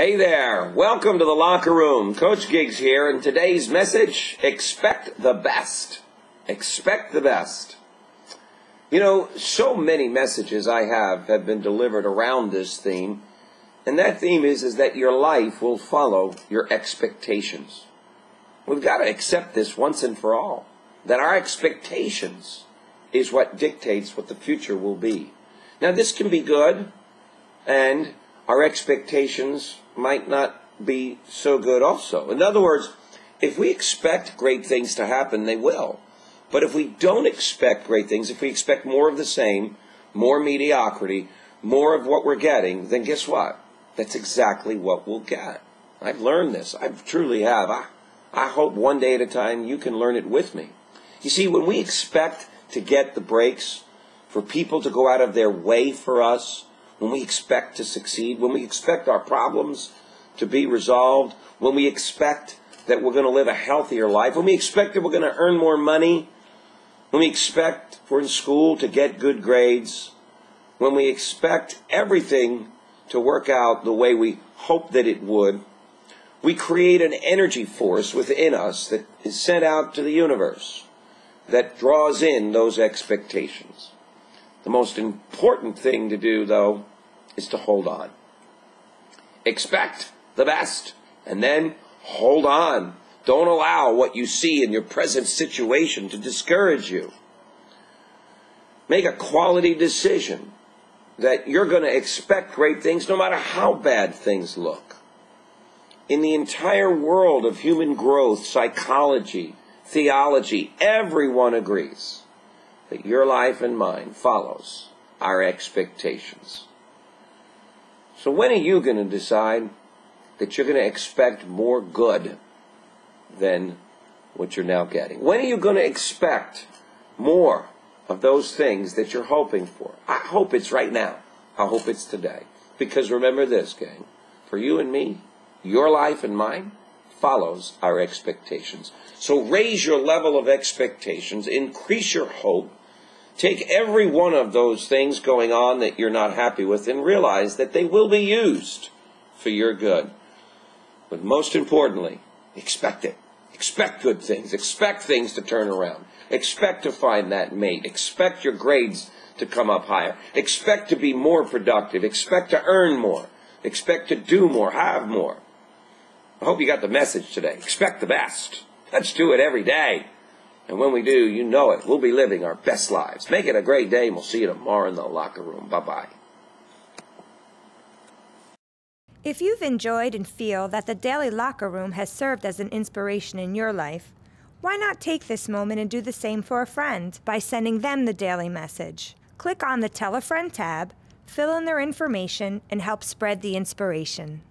Hey there, welcome to the locker room. Coach Gigs here, and today's message expect the best. Expect the best. You know, so many messages I have have been delivered around this theme, and that theme is, is that your life will follow your expectations. We've got to accept this once and for all that our expectations is what dictates what the future will be. Now, this can be good, and our expectations might not be so good also. In other words, if we expect great things to happen, they will. But if we don't expect great things, if we expect more of the same, more mediocrity, more of what we're getting, then guess what? That's exactly what we'll get. I've learned this. I truly have. I, I hope one day at a time you can learn it with me. You see, when we expect to get the breaks, for people to go out of their way for us, when we expect to succeed, when we expect our problems to be resolved, when we expect that we're going to live a healthier life, when we expect that we're going to earn more money, when we expect, we're in school, to get good grades, when we expect everything to work out the way we hope that it would, we create an energy force within us that is sent out to the universe that draws in those expectations. The most important thing to do, though, is to hold on. Expect the best, and then hold on. Don't allow what you see in your present situation to discourage you. Make a quality decision that you're going to expect great things no matter how bad things look. In the entire world of human growth, psychology, theology, everyone agrees that your life and mine follows our expectations. So when are you going to decide that you're going to expect more good than what you're now getting? When are you going to expect more of those things that you're hoping for? I hope it's right now. I hope it's today. Because remember this, gang. For you and me, your life and mine follows our expectations. So raise your level of expectations, increase your hope, Take every one of those things going on that you're not happy with and realize that they will be used for your good. But most importantly, expect it. Expect good things. Expect things to turn around. Expect to find that mate. Expect your grades to come up higher. Expect to be more productive. Expect to earn more. Expect to do more, have more. I hope you got the message today. Expect the best. Let's do it every day. And when we do, you know it. We'll be living our best lives. Make it a great day, and we'll see you tomorrow in the locker room. Bye bye. If you've enjoyed and feel that the Daily Locker Room has served as an inspiration in your life, why not take this moment and do the same for a friend by sending them the daily message? Click on the Tell a Friend tab, fill in their information, and help spread the inspiration.